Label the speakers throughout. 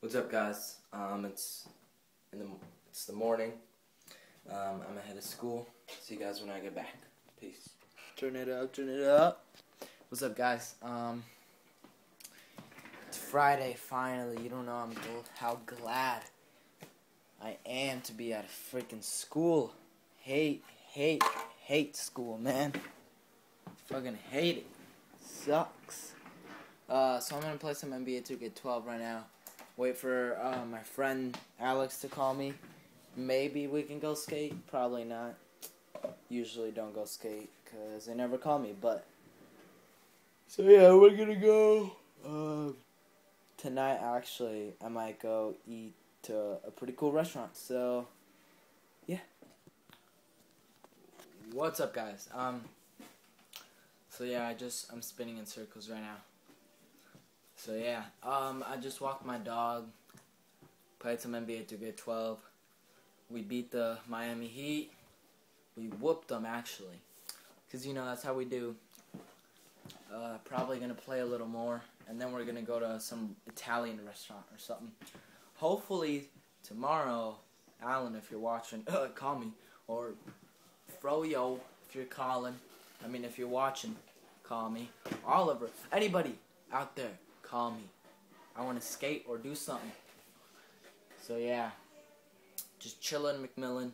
Speaker 1: What's up, guys? Um, it's in the it's the morning. Um, I'm ahead of school. See you guys when I get back. Peace.
Speaker 2: Turn it up, turn it up. What's up, guys? Um, it's Friday finally. You don't know I'm gl- how glad I am to be at a freaking school. Hate, hate, hate school, man. Fucking hate it. Sucks. Uh, so I'm gonna play some NBA 2K12 right now. Wait for uh, my friend Alex to call me. Maybe we can go skate. Probably not. Usually don't go skate because they never call me. But so yeah, we're gonna go. Uh, tonight, actually, I might go eat to a pretty cool restaurant. So yeah. What's up, guys? Um. So yeah, I just I'm spinning in circles right now. So yeah, um, I just walked my dog, played some NBA 2K12. We beat the Miami Heat. We whooped them actually, cause you know that's how we do. Uh, probably gonna play a little more, and then we're gonna go to some Italian restaurant or something. Hopefully tomorrow, Alan, if you're watching, call me or Froyo if you're calling. I mean, if you're watching, call me. Oliver, anybody out there, call me. I want to skate or do something. So yeah, just chilling McMillan,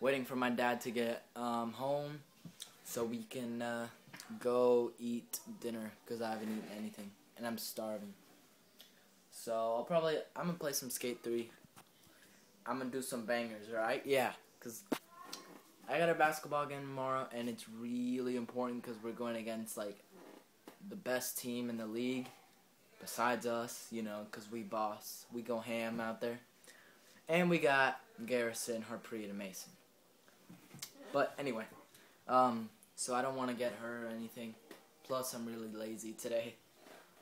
Speaker 2: waiting for my dad to get um, home so we can uh, go eat dinner because I haven't eaten anything and I'm starving. So I'll probably I'm gonna play some Skate Three. I'm gonna do some bangers, right? Yeah, cause I got a basketball game tomorrow and it's really important because we're going against like the best team in the league besides us, you know, because we boss. We go ham out there. And we got Garrison, Harpreet, and Mason. But anyway, um, so I don't want to get hurt or anything. Plus, I'm really lazy today,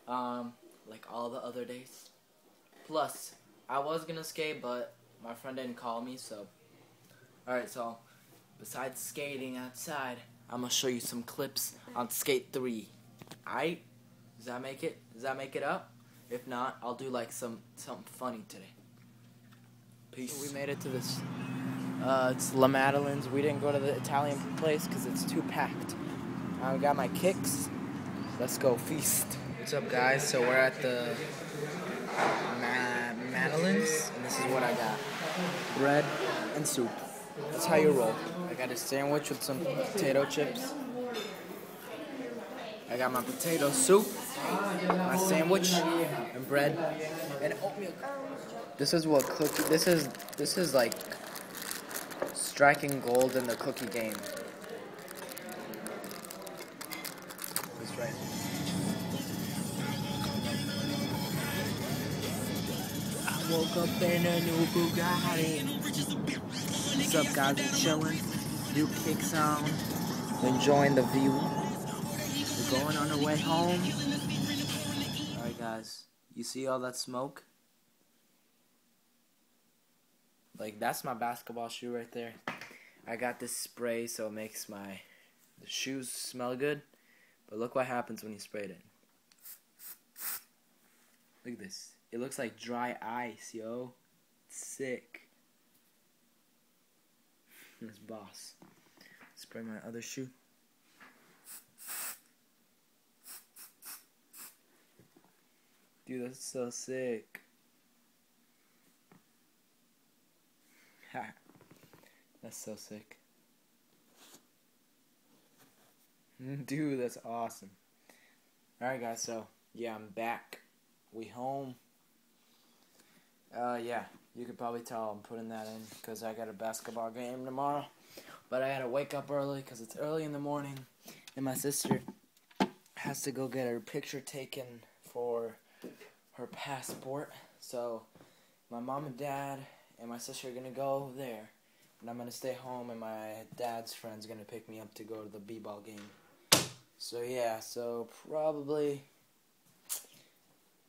Speaker 2: um, like all the other days. Plus, I was gonna skate, but my friend didn't call me, so. Alright, so besides skating outside, I'm gonna show you some clips on Skate 3. Alright? Does that make it? Does that make it up? If not, I'll do like some something funny today. Peace. we made it to this. Uh, it's La Madeleine's. We didn't go to the Italian place because it's too packed. I got my kicks. Let's go feast. What's up, guys? So we're at the Ma- Madeleine's, and this is what I got: bread and soup. That's how you roll. I got a sandwich with some potato chips. I got my potato soup, my sandwich, and bread, and oatmeal. This is what cookie. This is this is like striking gold in the cookie game. That's right. I woke up in a new Bugatti. What's up, guys? We're chilling. New kick sound. Enjoying the view. We're going on our way home. Guys. You see all that smoke? Like, that's my basketball shoe right there. I got this spray so it makes my the shoes smell good. But look what happens when you spray it. Look at this. It looks like dry ice, yo. Sick. This boss. Spray my other shoe. Dude, that's so sick. Ha. That's so sick. Dude, that's awesome. Alright, guys, so, yeah, I'm back. We home. Uh, yeah, you could probably tell I'm putting that in because I got a basketball game tomorrow. But I gotta wake up early because it's early in the morning. And my sister has to go get her picture taken for her passport. So my mom and dad and my sister are gonna go there, and I'm gonna stay home. And my dad's friend's gonna pick me up to go to the b-ball game. So yeah, so probably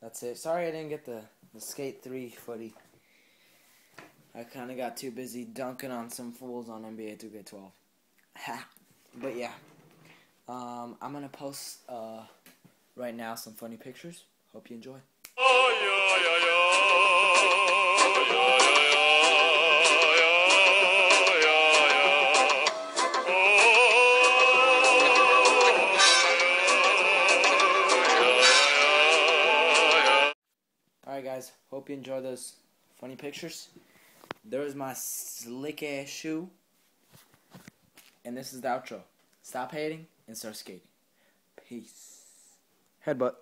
Speaker 2: that's it. Sorry I didn't get the the skate three footy. I kind of got too busy dunking on some fools on NBA 2K12. Ha. But yeah, um, I'm gonna post uh, right now some funny pictures. Hope you enjoy. Alright guys, hope you enjoy those funny pictures. There's my slick ass shoe. And this is the outro. Stop hating and start skating. Peace. Headbutt.